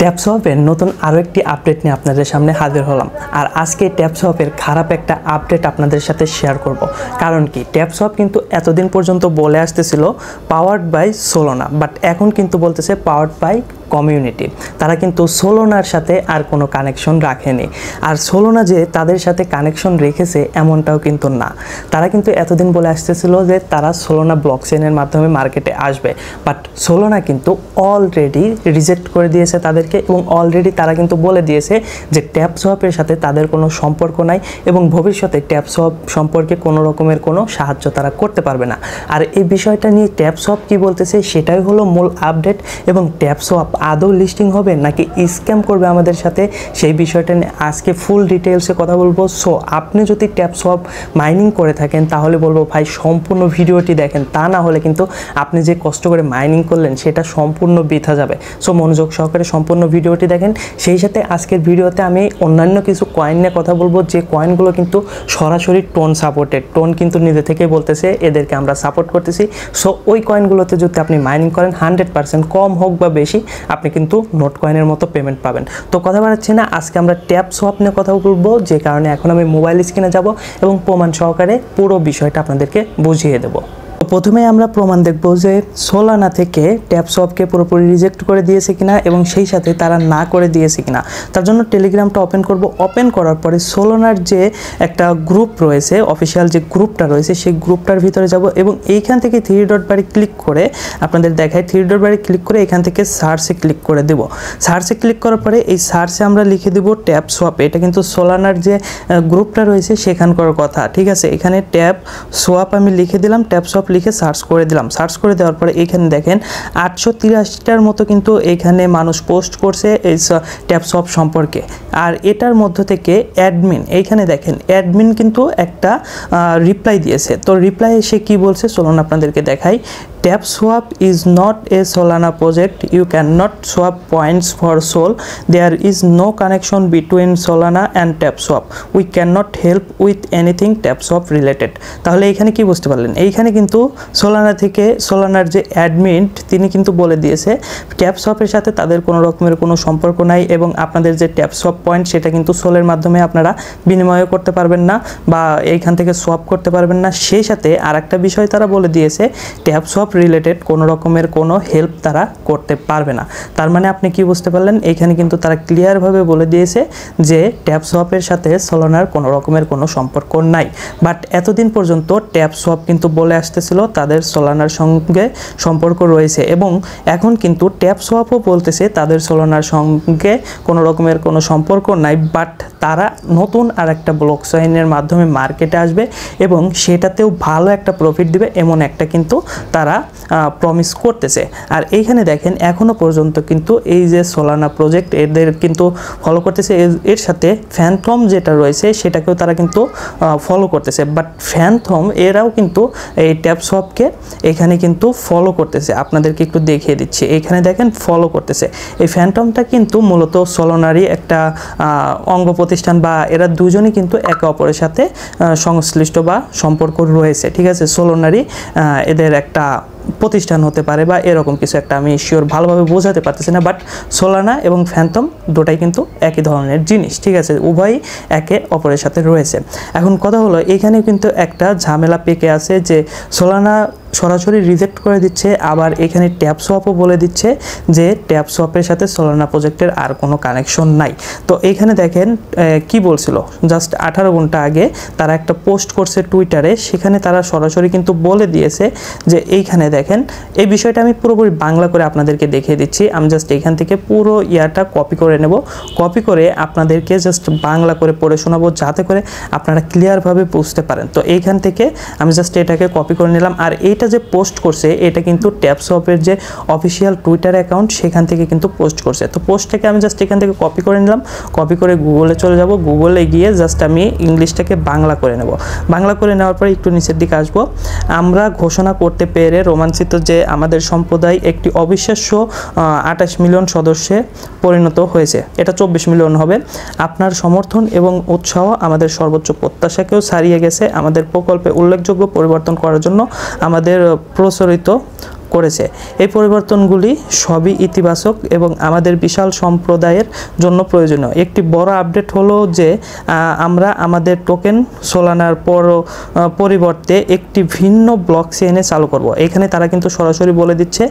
ট্যাপসপের নতুন আরও একটি আপডেট নিয়ে আপনাদের সামনে হাজির হলাম। আর আজকে ট্যাপসপের খারাপ একটা আপডেট আপনাদের সাথে শেয়ার করব। কারণ কি? ট্যাপসপ কিন্তু এতদিন পর্যন্ত বলে আসতেছিল পাওয়ার্ড বাই সোলোনা বাট এখন কিন্তু বলতেছে পাওয়ার্ড বাই কমিউনিটি তারা কিন্তু সোলোনার সাথে আর কোনো কানেকশন রাখেনি। আর সোলোনা যে তাদের সাথে কানেকশন রেখেছে, এমনটাও কিন্তু না। তারা কিন্তু এতদিন বলে আসতেছিল যে তারা সোলোনা ব্লক চেনের মাধ্যমে মার্কেটে আসবে বাট সোলোনা কিন্তু অলরেডি রিজেক্ট করে দিয়েছে তাদেরকে এবং অলরেডি তারা কিন্তু বলে দিয়েছে যে ট্যাপ সোয়াপের সাথে তাদের কোনো সম্পর্ক নাই এবং ভবিষ্যতে ট্যাপ সোয়াপ সম্পর্কে কোনো রকমের কোনো সাহায্য তারা করতে পারবে না। আর এই বিষয়টা নিয়ে ট্যাপ সোয়াপ কী বলতেছে সেটাই হলো মূল আপডেট এবং ট্যাপ সোয়াপ আদৌ লিস্টিং হবে নাকি স্ক্যাম করবে আমাদের সাথে সেই বিষয়টা নিয়ে আজকে ফুল ডিটেলসে কথা বলব। সো আপনি যদি ট্যাপ সোয়াপ মাইনিং করে থাকেন তাহলে বলব ভাই সম্পূর্ণ ভিডিওটি দেখেন, তা না হলে কিন্তু আপনি যে কষ্ট করে মাইনিং করলেন সেটা সম্পূর্ণ বৃথা যাবে। সো মনোযোগ সহকারে সম্পূর্ণ ভিডিওটি দেখেন। সেই সাথে আজকের ভিডিওতে আমি অন্যান্য কিছু কয়েন নিয়ে কথা বলব। যে কয়েনগুলো কিন্তু সরাসরি টোন সাপোর্টেড টোন কিন্তু নিজে থেকে বলতেছে, এদেরকে আমরা সাপোর্ট করতেছি। সো ওই কয়েনগুলোতে যদি আপনি মাইনিং করেন হান্ড্রেড পার্সেন্ট কম হোক বা বেশি, আপনি কিন্তু নোট কয়েনের মতো পেমেন্ট পাবেন। তো কথা বাড়াচ্ছি না, আজকে আমরা ট্যাপ সোয়াপ নিয়ে কথা বলব। যে কারণে এখন আমি মোবাইল স্ক্রিনে যাব এবং প্রমাণ সহকারে পুরো বিষয়টা আপনাদেরকে বুঝিয়ে দেবো। তো প্রথমেই আমরা প্রমাণ দেখব যে সোলানা থেকে ট্যাপসপকে পুরোপুরি রিজেক্ট করে দিয়েছে কিনা এবং সেই সাথে তারা না করে দিয়েছে কিনা। তার জন্য টেলিগ্রামটা ওপেন করব। ওপেন করার পরে সোলানার যে একটা গ্রুপ রয়েছে অফিসিয়াল যে গ্রুপটা রয়েছে, সেই গ্রুপটার ভিতরে যাব এবং এইখান থেকে থ্রি ডট বাড়ি ক্লিক করে আপনাদের দেখায় থ্রি ডট বাড়ি ক্লিক করে এখান থেকে সার্চে ক্লিক করে দেব। সার্চে ক্লিক করার পরে এই সার্চে আমরা লিখে দেব ট্যাপ সোয়াপ এটা কিন্তু সোলানার যে গ্রুপটা রয়েছে সেখানকার কথা। ঠিক আছে? এখানে ট্যাপ সোয়াপ আমি লিখে দিলাম। ট্যাপ সোয়াপ লিখে সার্চ করে দিলাম। সার্চ করে দেওয়ার পরে এখানে দেখেন আটশো তিরাশিটার মতো কিন্তু এখানে মানুষ পোস্ট করছে এই ট্যাপ সপ সম্পর্কে। আর এটার মধ্য থেকে অ্যাডমিন এইখানে দেখেন অ্যাডমিন কিন্তু একটা রিপ্লাই দিয়েছে। তো রিপ্লাই এসে কি বলছে? চলুন আপনাদেরকে দেখাই। Tap swap is not a Solana project you can not swap points for sol there is no connection between Solana and tap swap we can not help with anything tap swap related তাহলে এইখানে কি বুঝতে পারলেন? এইখানে কিন্তু Solana থেকে সোলানার যে admin তিনি কিন্তু বলে দিয়েছে ট্যাপ সোয়াপের সাথে তাদের কোনো রকমের কোনো সম্পর্ক নাই এবং আপনাদের যে ট্যাপ সোয়াপ পয়েন্ট সেটা কিন্তু সোলের মাধ্যমে আপনারা বিনিময় করতে পারবেন না বা এইখান থেকে সোয়াপ করতে পারবেন না। সেই সাথে আর একটা বিষয় তারা বলে দিয়েছে ট্যাপ সোয়াপ রিলেটেড কোনো রকমের কোনো হেল্প তারা করতে পারবে না। তার মানে আপনি কি বুঝতে পারলেন? এখানে কিন্তু তারা ক্লিয়ারভাবে বলে দিয়েছে যে ট্যাপ সোয়াপের সাথে সোলানার কোনো রকমের কোনো সম্পর্ক নাই। বাট এতদিন পর্যন্ত ট্যাপ সোয়াপ কিন্তু বলে আসতেছিল, তাদের সোলানার সঙ্গে সম্পর্ক রয়েছে এবং এখন কিন্তু ট্যাপ সোয়াপও বলতেছে তাদের সোলানার সঙ্গে কোনো রকমের কোনো সম্পর্ক নাই। বাট তারা নতুন আর একটা ব্লক সাইনের মাধ্যমে মার্কেটে আসবে এবং সেটাতেও ভালো একটা প্রফিট দিবে, এমন একটা কিন্তু তারা প্রমিস করতেছে। আর এইখানে দেখেন এখনও পর্যন্ত কিন্তু এই যে সোলানা প্রজেক্ট এদের কিন্তু ফলো করতেছে। এর সাথে ফ্যানথম যেটা রয়েছে, সেটাকেও তারা কিন্তু ফলো করতেছে। বাট ফ্যানথম এরাও কিন্তু এই ট্যাপ শপকে এখানে কিন্তু ফলো করতেছে। আপনাদেরকে একটু দেখিয়ে দিচ্ছি। এখানে দেখেন ফলো করতেছে। এই ফ্যান্টমটা কিন্তু মূলত সোলোনারই একটা অঙ্গ প্রতিষ্ঠান বা এরা দুজনই কিন্তু একে অপরের সাথে সংশ্লিষ্ট বা সম্পর্ক রয়েছে। ঠিক আছে? সোলোনারি এদের একটা প্রতিষ্ঠান হতে পারে বা এরকম কিছু একটা আমি শিওর ভালোভাবে বোঝাতে পারতেছি না বাট সোলানা এবং ফ্যান্টম দুটাই কিন্তু একই ধরনের জিনিস, ঠিক আছে? উভয়ই একে অপরের সাথে রয়েছে। এখন কথা হলো এখানে কিন্তু একটা ঝামেলা পেকে আছে যে সোলানা সরাসরি রিজেক্ট করে দিচ্ছে, আবার এখানে ট্যাপ সোয়াপও বলে দিচ্ছে যে ট্যাপ সোয়াপের সাথে সোলানা প্রজেক্টের আর কোনো কানেকশন নাই। তো এখানে দেখেন কি বলছিল? জাস্ট আঠারো ঘণ্টা আগে তারা একটা পোস্ট করছে টুইটারে সেখানে তারা সরাসরি কিন্তু বলে দিয়েছে যে এইখানে দেখেন, এই বিষয়টা আমি পুরোপুরি বাংলা করে আপনাদেরকে দেখিয়ে দিচ্ছি। আমি জাস্ট এখান থেকে পুরো ইয়াটা কপি করে নেব। কপি করে আপনাদেরকে জাস্ট বাংলা করে পড়ে শোনাবো, যাতে করে আপনারা ক্লিয়ারভাবে বুঝতে পারেন। তো এইখান থেকে আমি জাস্ট এটাকে কপি করে নিলাম। আর এইটা যে পোস্ট করছে, এটা কিন্তু ট্যাপসপের যে অফিসিয়াল টুইটার অ্যাকাউন্ট সেখান থেকে কিন্তু পোস্ট করছে। তো পোস্টটাকে আমি জাস্ট এখান থেকে কপি করে নিলাম। কপি করে গুগলে চলে যাব। গুগলে গিয়ে জাস্ট আমি ইংলিশটাকে বাংলা করে নেব। বাংলা করে নেওয়ার পরে একটু নিচের দিকে আসব। আমরা ঘোষণা করতে পেরে রোমাঞ্চিত যে আমাদের সম্প্রদায় একটি অবিশ্বাস্য আঠাশ মিলিয়ন সদস্যে পরিণত হয়েছে। এটা চব্বিশ মিলিয়ন হবে। আপনার সমর্থন এবং উৎসাহ আমাদের সর্বোচ্চ প্রত্যাশাকেও ছাড়িয়ে গেছে। আমাদের প্রকল্পে উল্লেখযোগ্য পরিবর্তন করার জন্য আমাদের প্রচলিত করেছে। এই পরিবর্তনগুলি সবই ইতিবাচক এবং আমাদের বিশাল সম্প্রদায়ের জন্য প্রয়োজনীয়। একটি বড় আপডেট হলো যে আমরা আমাদের টোকেন সোলানার পর পরিবর্তে একটি ভিন্ন ব্লক চেইনে চালু করব। এখানে তারা কিন্তু সরাসরি বলে দিচ্ছে,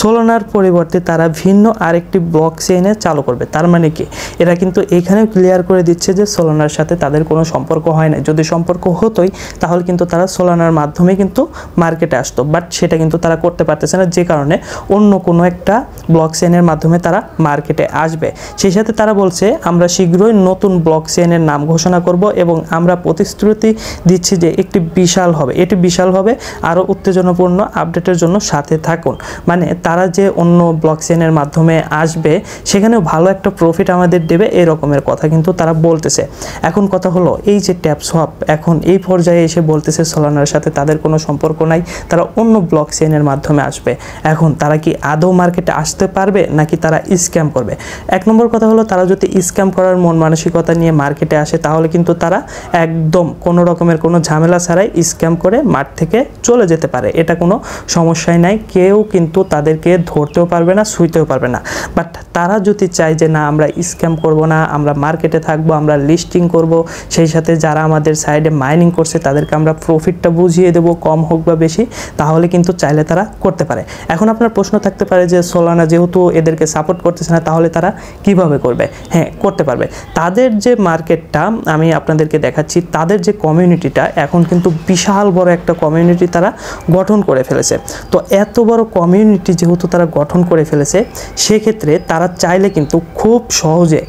সোলানার পরিবর্তে তারা ভিন্ন আরেকটি ব্লক চেইনে চালু করবে। তার মানে কি? এরা কিন্তু এখানেও ক্লিয়ার করে দিচ্ছে যে, সোলানার সাথে তাদের কোনো সম্পর্ক হয় না যদি সম্পর্ক হতোই, তাহলে কিন্তু তারা সোলানার মাধ্যমে কিন্তু মার্কেটে আসতো। বাট সেটা কিন্তু তারা করতে পারতেছে না, যে কারণে অন্য কোনো একটা ব্লক চেইনের মাধ্যমে তারা মার্কেটে আসবে। সেই সাথে তারা বলছে, আমরা শীঘ্রই নতুন ব্লক চেইনের নাম ঘোষণা করব এবং আমরা প্রতিশ্রুতি দিচ্ছি যে একটি বিশাল হবে। এটি বিশাল হবে, আরও উত্তেজনাপূর্ণ আপডেটের জন্য সাথে থাকুন। মানে তারা যে অন্য ব্লক চেইনের মাধ্যমে আসবে, সেখানেও ভালো একটা প্রফিট আমাদের দেবে এই রকমের কথা কিন্তু তারা বলতেছে। এখন কথা হলো, এই যে ট্যাপ সোয়াপ এখন এই পর্যায়ে এসে বলতেছে সোলানার সাথে তাদের কোনো সম্পর্ক নাই, তারা অন্য ব্লক চেনের মাধ্যমে আসবে। এখন তারা কি আদৌ মার্কেটে আসতে পারবে নাকি তারা স্ক্যাম করবে? এক নম্বর কথা হলো, তারা যদি স্ক্যাম করার মন মানসিকতা নিয়ে মার্কেটে আসে, তাহলে কিন্তু তারা একদম কোনো রকমের কোনো ঝামেলা ছাড়াই স্ক্যাম করে মাঠ থেকে চলে যেতে পারে। এটা কোনো সমস্যাই নাই। কেউ কিন্তু তাদেরকে ধরতেও পারবে না শুইতেও পারবে না। বাট তারা যদি চায় যে না, আমরা স্ক্যাম করব না, আমরা মার্কেটে থাকব, আমরা লিস্টিং করব, সেই সাথে যারা আমাদের সাইডে মাইনিং করছে, তাদেরকে আমরা প্রফিটটা বুঝিয়ে দেবো, কম হোক বা বেশি, তাহলে কিন্তু চাইলে তারা করতে পারে। এখন আপনার প্রশ্ন থাকতে পারে যে, সোলানা যেহেতু এদেরকে সাপোর্ট করতেছে না, তাহলে তারা কীভাবে করবে? হ্যাঁ করতে পারবে। তাদের যে মার্কেটটা আমি আপনাদেরকে দেখাচ্ছি, তাদের যে কমিউনিটিটা এখন কিন্তু বিশাল বড় একটা কমিউনিটি তারা গঠন করে ফেলেছে। তো এত বড় কমিউনিটি যেহেতু তারা গঠন করে ফেলেছে, সেক্ষেত্রে তারা চাইলে কিন্তু খুব সহজে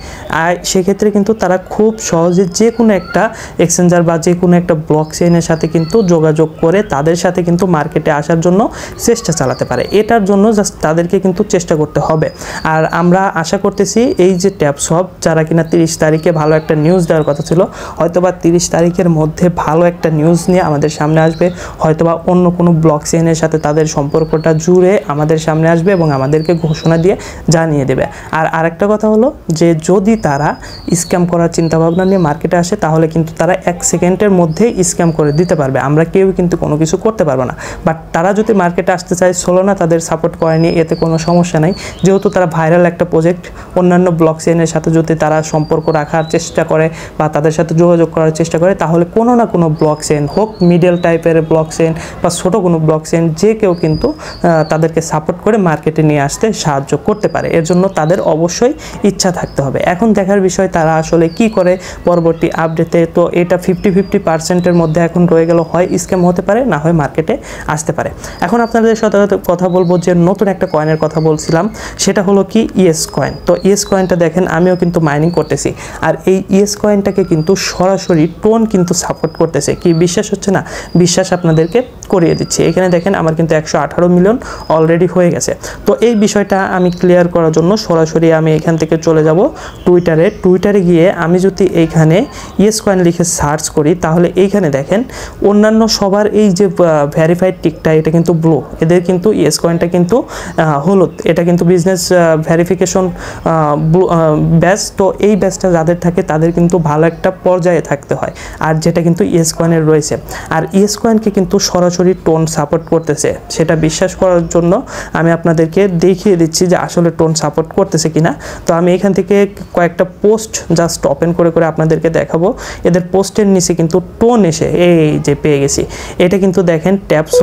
সেক্ষেত্রে কিন্তু তারা খুব সহজে যে কোনো একটা এক্সচেঞ্জার বা যে কোনো একটা ব্লক চেইনের সাথে কিন্তু যোগাযোগ করে তাদের সাথে কিন্তু মার্কেটে আসার জন্য চেষ্টা চালাতে পারে। এটার জন্য জাস্ট তাদেরকে কিন্তু চেষ্টা করতে হবে। আর আমরা আশা করতেছি এই যে ট্যাপ সব, যারা কিনা তিরিশ তারিখে ভালো একটা নিউজ দেওয়ার কথা ছিল, হয়তোবা তিরিশ তারিখের মধ্যে ভালো একটা নিউজ নিয়ে আমাদের সামনে আসবে। হয়তোবা অন্য কোনো ব্লক চেইনের সাথে তাদের সম্পর্কটা জুড়ে আমাদের সামনে আসবে এবং আমাদেরকে ঘোষণা দিয়ে জানিয়ে দেবে। আর আরেকটা কথা হলো যে, যদি তারা স্ক্যাম করার চিন্তাভাবনা নিয়ে মার্কেটে আসে, তাহলে কিন্তু তারা এক সেকেন্ডের মধ্যেই স্ক্যাম করে দিতে পারবে। আমরা কেউ কিন্তু কোনো কিছু করতে পারব না। বাট তারা যদি মার্কেটে আসতে চায় সোলোনা তাদের সাপোর্ট করেনি, এতে কোনো সমস্যা নাই। যেহেতু তারা ভাইরাল একটা প্রজেক্ট অন্যান্য ব্লক চেনের সাথে যদি তারা সম্পর্ক রাখার চেষ্টা করে বা তাদের সাথে যোগাযোগ করার চেষ্টা করে, তাহলে কোনো না কোনো ব্লক চেন হোক মিডল টাইপের ব্লক চেন বা ছোটো কোনো ব্লক চেইন যে কেউ কিন্তু তাদেরকে সাপোর্ট করে মার্কেটে নিয়ে আসতে সাহায্য করতে পারে। এর জন্য তাদের অবশ্যই ইচ্ছা থাকতে হবে। এখন দেখার বিষয়, তারা আসলে কি করে পরবর্তী আপডেটে তো এটা ফিফটি ফিফটি পার্সেন্টের মধ্যে এখন রয়ে গেল, হয় স্ক্যাম হতে পারে, না হয় মার্কেটে আসতে পারে। এখন আপনাদের সাথে কথা বলব যে নতুন একটা কয়েনের কথা বলছিলাম, সেটা হলো কি ইএস কয়েন তো ইএস কয়েনটা দেখেন, আমিও কিন্তু মাইনিং করতেছি। আর এই ইএস কয়েনটাকে কিন্তু সরাসরি টোন কিন্তু সাপোর্ট করতেছে। কি বিশ্বাস হচ্ছে না? বিশ্বাস আপনাদেরকে করিয়ে দিচ্ছি। এখানে দেখেন, আমার কিন্তু একশো আঠারো মিলিয়ন অলরেডি হয়ে গেছে। তো এই বিষয়টা আমি ক্লিয়ার করার জন্য সরাসরি আমি এখান থেকে চলে যাব টুইটারে টুইটারে গিয়ে আমি যদি এইখানে ইয়েস কয়েন লিখে সার্চ করি, তাহলে এইখানে দেখেন, অন্যান্য সবার এই যে ভ্যারিফাইড টিকটা এটা কিন্তু ব্লু এদের কিন্তু ইয়েস কয়েনটা কিন্তু হলুদ। এটা কিন্তু বিজনেস ভ্যারিফিকেশন ব্যাচ তো এই ব্যাচটা যাদের থাকে, তাদের কিন্তু ভালো একটা পর্যায়ে থাকতে হয়। আর যেটা কিন্তু ইয়েস কয়েনের রয়েছে। আর ইয়েস কয়েনকে কিন্তু সরাসরি টোন সাপোর্ট করতেছে। সেটা বিশ্বাস করার জন্য আমি আপনাদেরকে দেখিয়ে দিচ্ছি যে আসলে টোন সাপোর্ট করতেছে কিনা। তো আমি এখান থেকে কয়েকটা পোস্ট জাস্ট ওপেন করে করে আপনাদেরকে দেখাবো। এদের পোস্টের নিচে কিন্তু টোন এসে, এই যে পেয়ে গেছি। এটা কিন্তু দেখেন ট্যাপস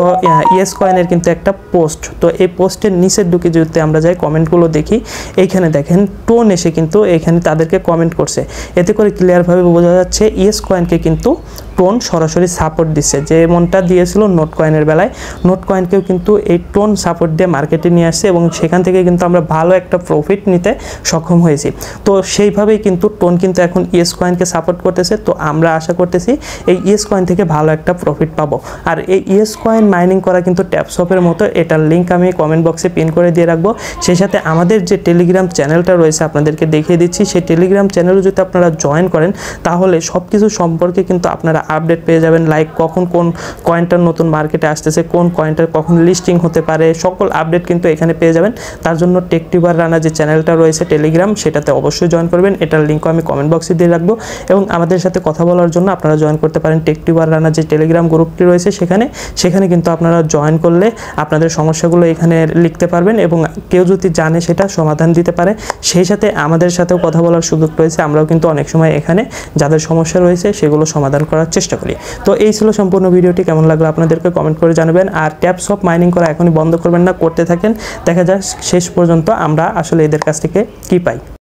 ইয়েস কয়েনের কিন্তু একটা পোস্ট। তো এই পোস্টের নিচের ঢুকে যদি আমরা যাই, কমেন্টগুলো দেখি। এইখানে দেখেন, টোন এসে কিন্তু এখানে তাদেরকে কমেন্ট করছে। এতে করে ক্লিয়ারভাবে বোঝা যাচ্ছে ইয়েস কয়েনকে কিন্তু টোন সরাসরি সাপোর্ট দিচ্ছে যে যেমনটা দিয়েছিল নোট কয়েনের বেলায় নোট কয়েনকেও কিন্তু এই টোন সাপোর্ট দিয়ে মার্কেটে নিয়ে আসছে এবং সেখান থেকে কিন্তু আমরা ভালো একটা প্রফিট নিতে সক্ষম হয়েছি। তো সেইভাবেই কিন্তু টোন কিন্তু এখন ইয়েস কয়েনকে সাপোর্ট করতেছে। তো আমরা আশা করতেছি এই ইয়েস কয়েন থেকে ভালো একটা প্রফিট পাবো। আর এই ইয়েস কয়েন মাইনিং করা কিন্তু ট্যাপসপের মতো, এটার লিঙ্ক আমি কমেন্ট বক্সে পিন করে দিয়ে রাখব। সেই সাথে আমাদের যে টেলিগ্রাম চ্যানেলটা রয়েছে আপনাদেরকে দেখিয়ে দিচ্ছি। সেই টেলিগ্রাম চ্যানেলে যদি আপনারা জয়েন করেন, তাহলে সব কিছু সম্পর্কে কিন্তু আপনারা আপডেট পেয়ে যাবেন লাইক কখন কোন কয়েনটার নতুন মার্কেটে আসতেছে, কোন কয়েনটার কখন লিস্টিং হতে পারে, সকল আপডেট কিন্তু এখানে পেয়ে যাবেন। তার জন্য টেকটিভার রানা যে চ্যানেলটা রয়েছে টেলিগ্রাম সেটাতে অবশ্যই জয়েন করবেন। এটার লিঙ্কও আমি কমেন্ট বক্সে দিয়ে রাখব। এবং আমাদের সাথে কথা বলার জন্য আপনারা জয়েন করতে পারেন টেকটিভার রানা যে টেলিগ্রাম গ্রুপটি রয়েছে সেখানে। সেখানে কিন্তু আপনারা জয়েন করলে আপনাদের সমস্যাগুলো এখানে লিখতে পারবেন এবং কেউ যদি জানে সেটা সমাধান দিতে পারে। সেই সাথে আমাদের সাথেও কথা বলার সুযোগ রয়েছে। আমরাও কিন্তু অনেক সময় এখানে যাদের সমস্যা রয়েছে সেগুলো সমাধান করার চেষ্টা করি। তো এই ছিল সম্পূর্ণ ভিডিওটি, কেমন লাগল আপনাদেরকে কমেন্ট করে জানাবেন। আর ট্যাপস অফ মাইনিং করা এখনই বন্ধ করবেন না, করতে থাকেন। দেখা যাক শেষ পর্যন্ত আমরা আসলে এদের কাছ থেকে কী পাই।